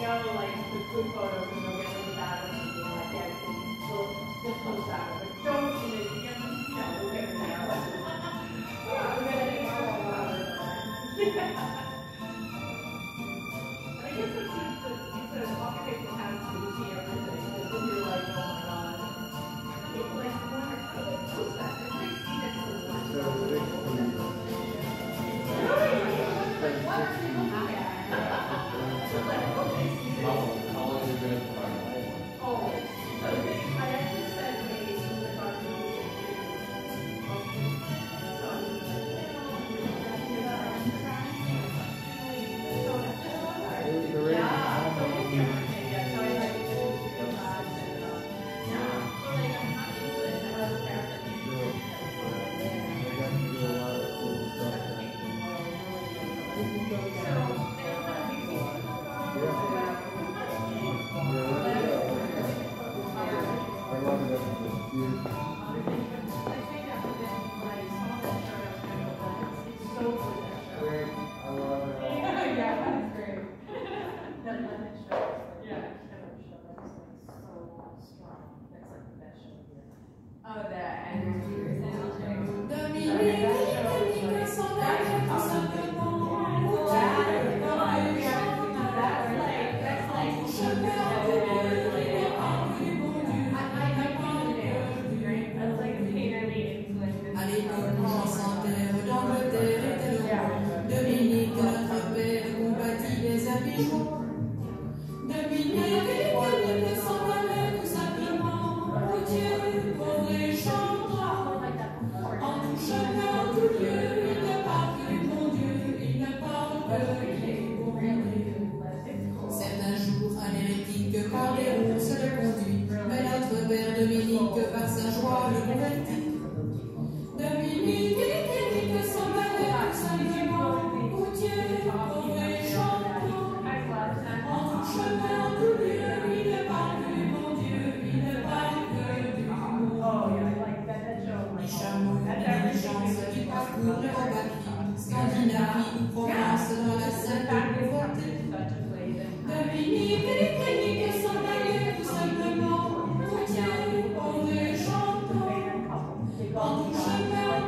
Seattle likes the good photos and they'll get them back or something like that. So just comes that, But don't in it. que par sa joie le convertit.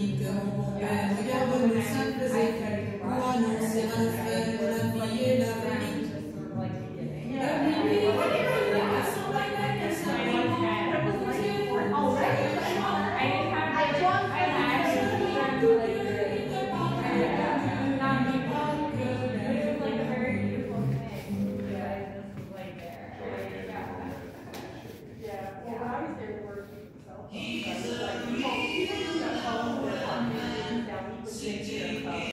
bénite, regarde nos simples écrits, pour annoncer.